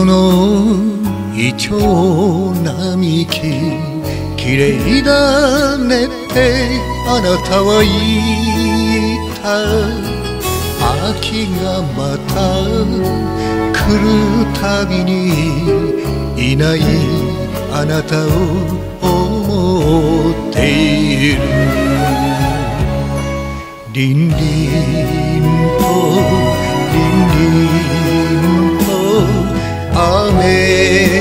そのイチョウ並木綺麗だねってあなたは言った。秋がまた来るたびにいないあなたを思っている。リンリンと雨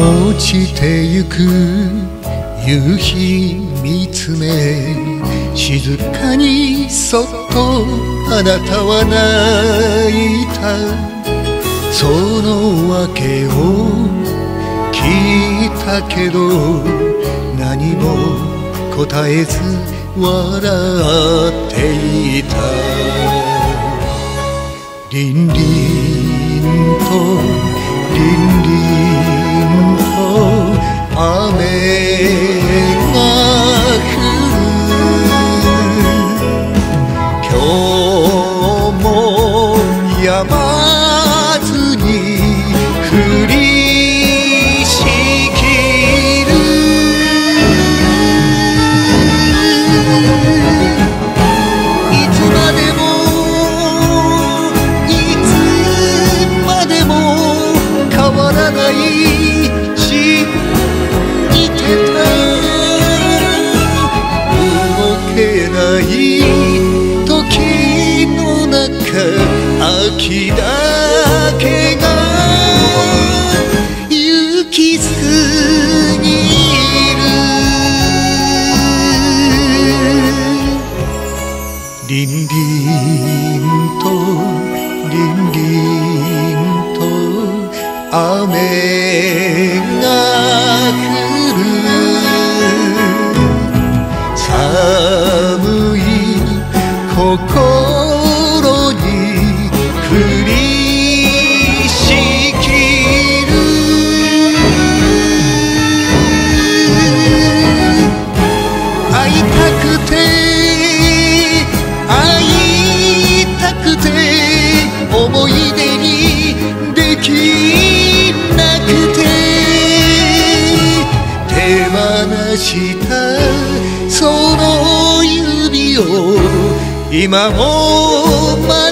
落ちてゆく夕日見つめ静かにそっとあなたは泣いた。その訳を聞いたけど何も答えず笑っていた。秋だけが行き過ぎるリンリンとリンリンと雨が降る寒い心きなくて手放したその指を今もま